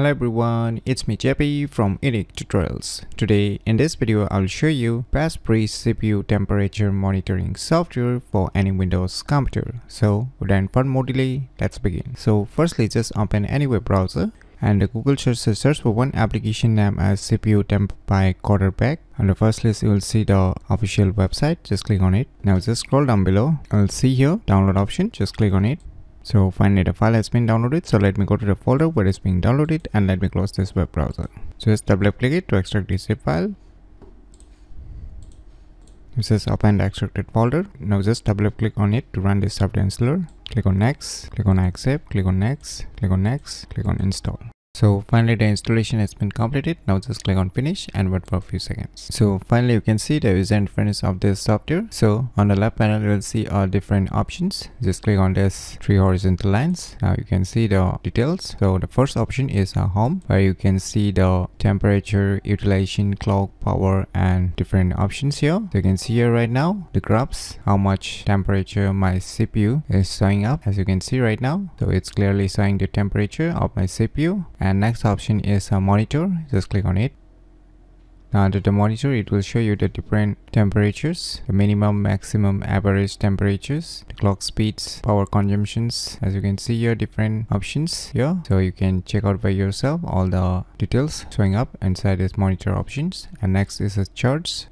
Hello everyone, it's me JP from Unique Tutorials. Today in this video I'll show you best free CPU temperature monitoring software for any Windows computer. So without further more delay, let's begin. So firstly just open any web browser and Google search search for one application named as CPU temp by Coderbag. On the first list you will see the official website, just click on it. Now just scroll down below, you'll see here download option, just click on it so finally the file has been downloaded. So let me go to the folder where it's being downloaded and let me close this web browser. So just double click it to extract the zip file. This is open the extracted folder. Now just double click on it to run this software installer. Click on next, click on accept, click on next, click on next, click on install. So finally the installation has been completed. Now just click on finish and wait for a few seconds. So finally you can see the user interface of this software. So on the left panel you will see all different options. Just click on this three horizontal lines. Now you can see the details. So the first option is a home where you can see the temperature, utilization, clock, power and different options here. So you can see here right now the graphs how much temperature my CPU is showing up as you can see right now. So it's clearly showing the temperature of my CPU and next option is a monitor. Just click on it. Now under the monitor it will show you the different temperatures the minimum maximum average temperatures the clock speeds power consumptions. As you can see here different options here. So you can check out by yourself all the details showing up inside this monitor options. And next is the charts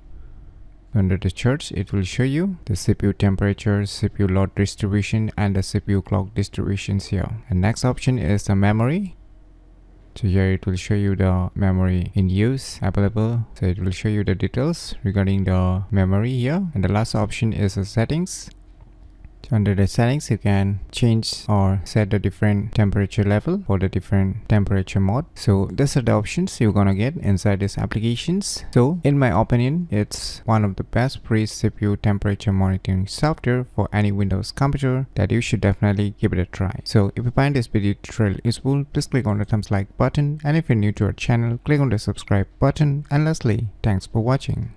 under the charts it will show you the CPU temperature, CPU load distribution and the CPU clock distributions here. And next option is the memory so here it will show you the memory in use available. So it will show you the details regarding the memory here. And the last option is the settings under the settings, you can change or set the different temperature level for the different temperature mode. So these are the options you're gonna get inside these applications. So in my opinion, it's one of the best free CPU temperature monitoring software for any Windows computer that you should definitely give it a try. So if you find this video tutorial useful, please click on the thumbs like button and if you're new to our channel, click on the subscribe button and lastly, thanks for watching.